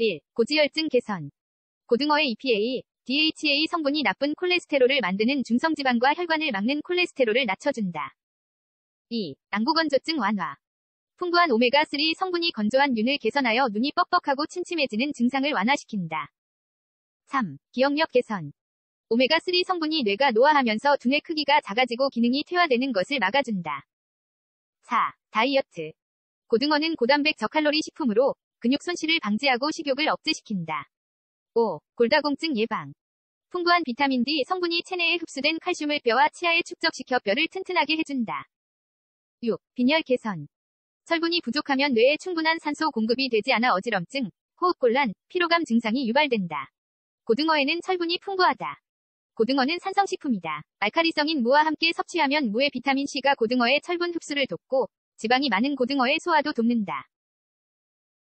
1. 고지혈증 개선. 고등어의 EPA, DHA 성분이 나쁜 콜레스테롤을 만드는 중성지방과 혈관을 막는 콜레스테롤을 낮춰준다. 2. 양부건조증 완화. 풍부한 오메가3 성분이 건조한 윤을 개선하여 눈이 뻑뻑하고 침침해지는 증상을 완화시킨다. 3. 기억력 개선. 오메가3 성분이 뇌가 노화하면서 두뇌 크기가 작아지고 기능이 퇴화되는 것을 막아준다. 4. 다이어트. 고등어는 고단백 저칼로리 식품으로 근육 손실을 방지하고 식욕을 억제시킨다. 5. 골다공증 예방. 풍부한 비타민 D 성분이 체내에 흡수된 칼슘을 뼈와 치아에 축적시켜 뼈를 튼튼하게 해준다. 6. 빈혈 개선. 철분이 부족하면 뇌에 충분한 산소 공급이 되지 않아 어지럼증, 호흡곤란, 피로감 증상이 유발된다. 고등어에는 철분이 풍부하다. 고등어는 산성식품이다. 알카리성인 무와 함께 섭취하면 무의 비타민C가 고등어의 철분 흡수를 돕고 지방이 많은 고등어의 소화도 돕는다.